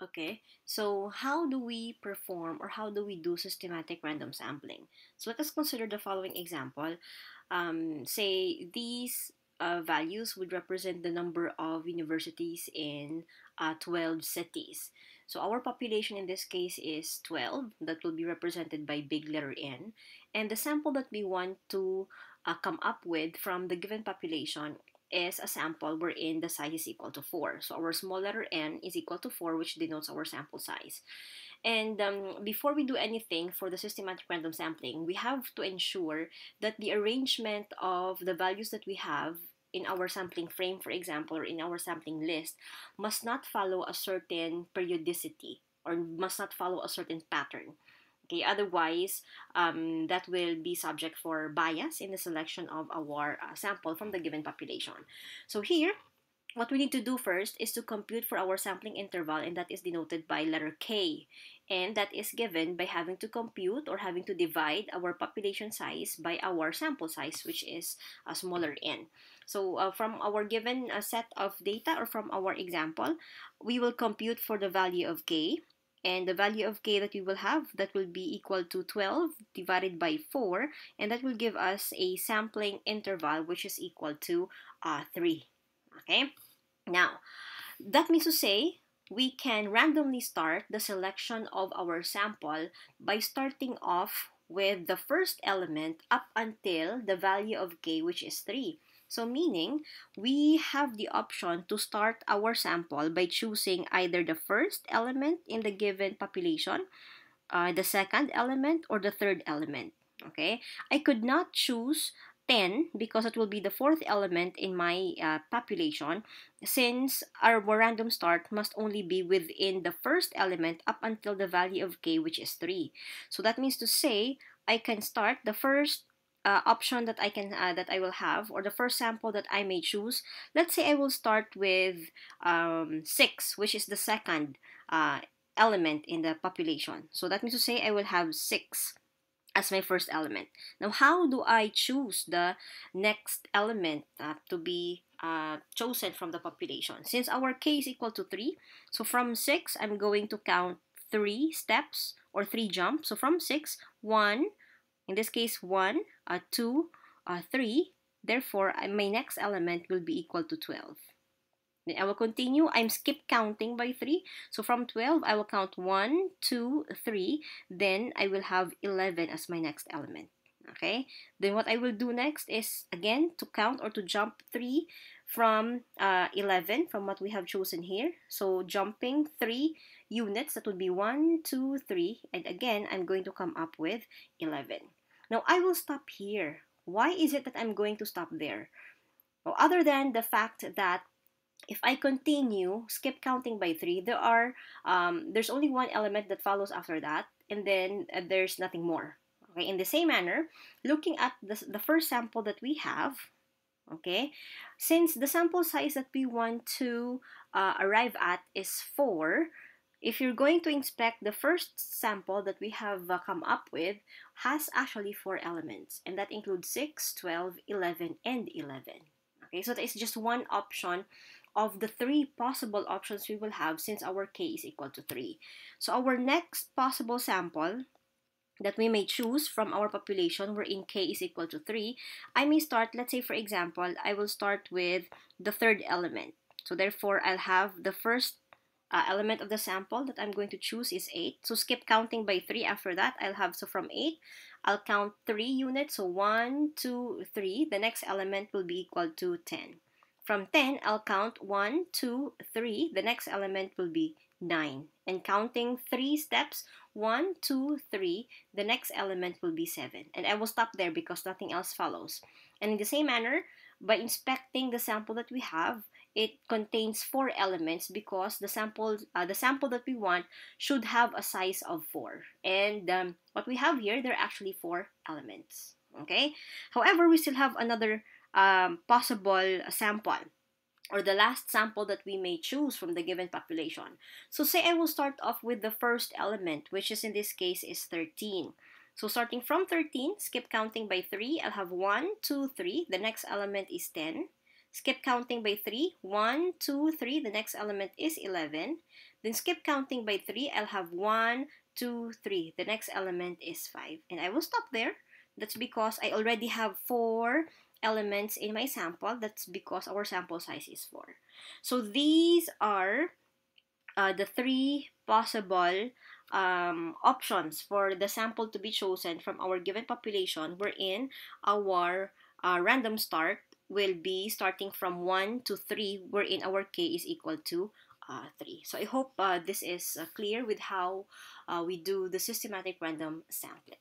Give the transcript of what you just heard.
Okay, so how do we perform or how do we do systematic random sampling? So let us consider the following example. Um, say these uh, values would represent the number of universities in uh, 12 cities. So our population in this case is 12, that will be represented by big letter N. And the sample that we want to uh, come up with from the given population is a sample wherein the size is equal to 4. So our small letter n is equal to 4, which denotes our sample size. And um, before we do anything for the systematic random sampling, we have to ensure that the arrangement of the values that we have in our sampling frame, for example, or in our sampling list, must not follow a certain periodicity or must not follow a certain pattern. Okay, otherwise, um, that will be subject for bias in the selection of our uh, sample from the given population. So here, what we need to do first is to compute for our sampling interval and that is denoted by letter K. And that is given by having to compute or having to divide our population size by our sample size which is a smaller n. So uh, from our given uh, set of data or from our example, we will compute for the value of K and the value of k that we will have that will be equal to 12 divided by 4 and that will give us a sampling interval which is equal to uh, 3 okay? Now that means to say we can randomly start the selection of our sample by starting off with the first element up until the value of k which is 3 so meaning, we have the option to start our sample by choosing either the first element in the given population, uh, the second element, or the third element. Okay, I could not choose 10 because it will be the fourth element in my uh, population since our random start must only be within the first element up until the value of k which is 3. So that means to say I can start the first uh, option that I can uh, that I will have or the first sample that I may choose let's say I will start with um, 6 which is the second uh, element in the population. So that means to say I will have 6 as my first element. Now how do I choose the next element uh, to be uh, chosen from the population? Since our k is equal to 3 so from 6 I'm going to count 3 steps or 3 jumps. So from 6 1 in this case 1, uh, 2, uh, 3. Therefore, uh, my next element will be equal to 12. Then I will continue. I'm skip counting by 3. So from 12, I will count 1, 2, 3. Then I will have 11 as my next element. Okay. Then what I will do next is, again, to count or to jump 3 from uh, 11 from what we have chosen here. So jumping 3 units, that would be 1, 2, 3. And again, I'm going to come up with 11. Now, I will stop here. Why is it that I'm going to stop there? Well, other than the fact that if I continue, skip counting by 3, there are, um, there's only one element that follows after that, and then uh, there's nothing more. Okay, in the same manner, looking at the, the first sample that we have, okay, since the sample size that we want to uh, arrive at is 4, if you're going to inspect the first sample that we have uh, come up with has actually four elements and that includes 6, 12, 11, and 11. Okay, so that is just one option of the three possible options we will have since our k is equal to 3. So our next possible sample that we may choose from our population wherein k is equal to 3, I may start, let's say for example, I will start with the third element. So therefore, I'll have the first uh, element of the sample that I'm going to choose is 8. So skip counting by 3 after that. I'll have, so from 8, I'll count 3 units. So 1, 2, 3. The next element will be equal to 10. From 10, I'll count 1, 2, 3. The next element will be 9. And counting 3 steps, 1, 2, 3, the next element will be 7. And I will stop there because nothing else follows. And in the same manner, by inspecting the sample that we have, it contains four elements because the sample uh, the sample that we want should have a size of four. And um, what we have here there are actually four elements okay? However we still have another um, possible sample or the last sample that we may choose from the given population. So say I will start off with the first element which is in this case is 13 so starting from 13 skip counting by 3 I'll have 1 2 3 the next element is 10 Skip counting by 3. 1, 2, 3. The next element is 11. Then skip counting by 3. I'll have 1, 2, 3. The next element is 5. And I will stop there. That's because I already have 4 elements in my sample. That's because our sample size is 4. So these are uh, the three possible um, options for the sample to be chosen from our given population wherein our uh, random start will be starting from 1 to 3 wherein our k is equal to uh, 3. So I hope uh, this is uh, clear with how uh, we do the systematic random sampling.